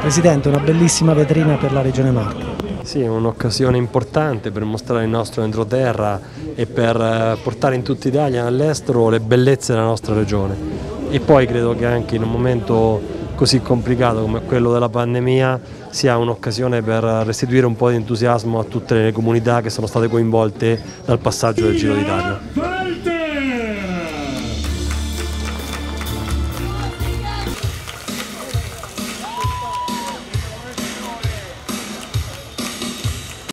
Presidente, una bellissima vetrina per la Regione Marche. Sì, è un'occasione importante per mostrare il nostro entroterra e per eh, portare in tutta Italia e all'estero le bellezze della nostra regione. E poi credo che anche in un momento così complicato come quello della pandemia sia un'occasione per restituire un po' di entusiasmo a tutte le comunità che sono state coinvolte dal passaggio del Giro d'Italia.